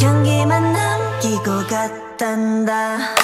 향기만 남기고 갔단다.